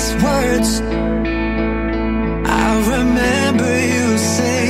last words. I remember you saying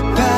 goodbye